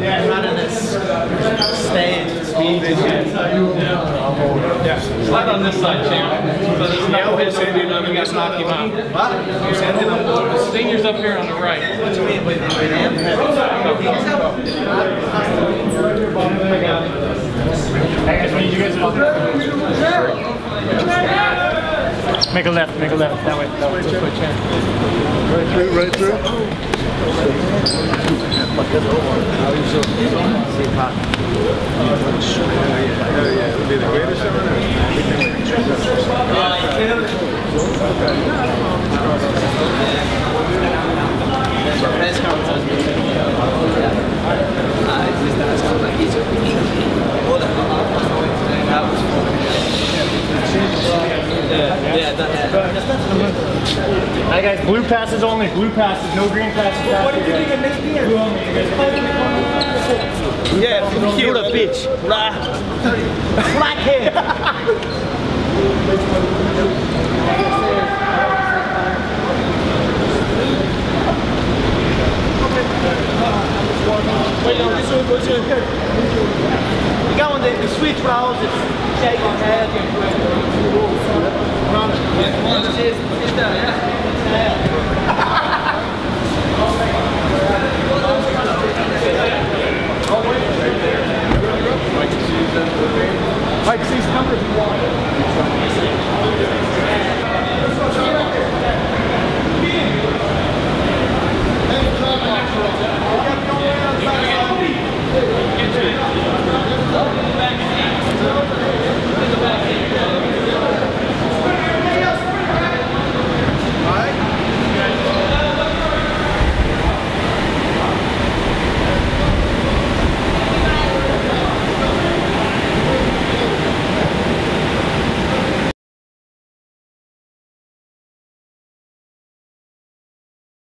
yeah. running this stage speed. Yeah. Slide on this side, champ. So there's no hit sending them and just knock him out. What? Sending them. Senior's up here on the right. What do you mean with, with him? Make a left, make a left. That way. That way. Just put chin. Right through, right through. Hi guys, blue passes only. Blue passes, no green passes. What did you think of yeah, from Europe. Bitch. Black hair. Wait. You got one, the, the sweet trousers. Shake your head. Yeah, one of the yeah?